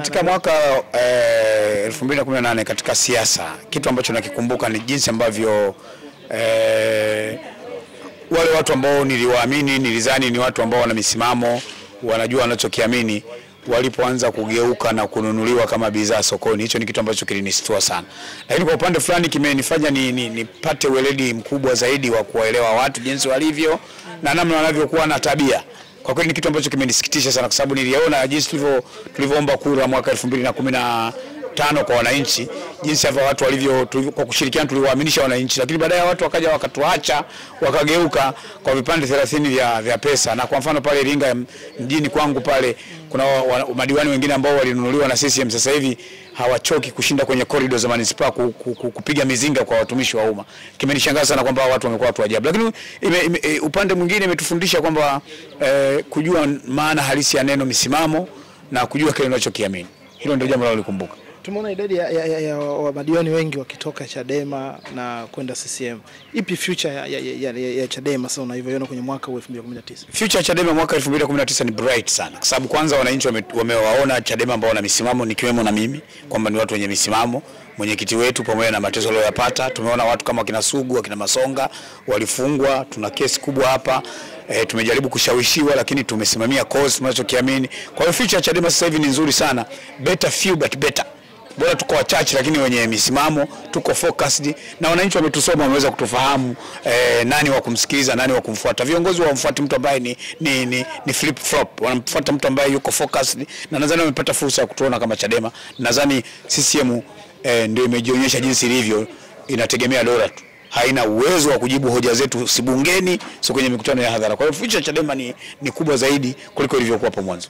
Katika mwaka eh, 2018 katika siasa, kitu ambacho nakikumbuka ni jinsi ambavyo eh, wale watu ambao niliwaamini, nilizani ni watu ambao wana misimamo, wanajua wanachokiamini, walipoanza kugeuka na kununuliwa kama bidhaa sokoni. Hicho ni kitu ambacho kilinistua sana, lakini kwa upande fulani kimenifanya ni, ni, nipate weledi mkubwa zaidi wa kuwaelewa watu jinsi walivyo na namna wanavyokuwa na tabia kwa kweli ni kitu ambacho kimenisikitisha sana, kwa sababu niliona jinsi tulivyoomba kura mwaka 2015 kwa wananchi, jinsi ambavyo watu walivyo, kwa kushirikiana tuliwaaminisha wananchi, lakini baadaye watu wakaja wakatuacha, wakageuka kwa vipande 30 vya, vya pesa. Na kwa mfano pale Iringa mjini kwangu pale kuna wa, wa, madiwani wengine ambao walinunuliwa na CCM sasa hivi hawachoki kushinda kwenye korido za manispaa ku, ku, ku, kupiga mizinga kwa watumishi wa umma. Kimenishangaza sana kwamba watu wamekuwa watu ajabu, lakini ime, ime, e, upande mwingine imetufundisha kwamba eh, kujua maana halisi ya neno misimamo na kujua kile unachokiamini. Hilo ndio jambo nalolikumbuka. Tumeona idadi ya, ya, ya, ya wamadiwani wengi wakitoka Chadema na kwenda CCM. Ipi future ya, ya, ya, ya, Chadema sasa unaiona kwenye mwaka huu 2019? Future ya Chadema mwaka 2019 ni bright sana, kwa sababu kwanza wananchi wamewaona wame- Chadema ambao wana misimamo, nikiwemo na mimi, kwamba ni watu wenye misimamo. Mwenyekiti wetu pamoja na mateso aliyoyapata, tumeona watu kama wakina Sugu, wakina Masonga walifungwa. Tuna kesi kubwa hapa e, tumejaribu kushawishiwa, lakini tumesimamia cause tunachokiamini. Kwa hiyo future ya Chadema sasa hivi ni nzuri sana, better few but better bora tuko wachache lakini wenye misimamo, tuko focused na wananchi wametusoma, wameweza kutufahamu eh, nani wa kumsikiliza, nani wa kumfuata. Viongozi wamfuati mtu ambaye ni, ni, ni, ni flip flop, wanamfuata mtu ambaye yuko focused, na nadhani wamepata fursa ya kutuona kama Chadema. Nadhani CCM eh, ndio imejionyesha jinsi ilivyo, inategemea dola tu haina uwezo wa kujibu hoja zetu si bungeni, si kwenye mikutano ya hadhara. Kwa hiyo future Chadema ni, ni kubwa zaidi kuliko ilivyokuwa hapo mwanzo.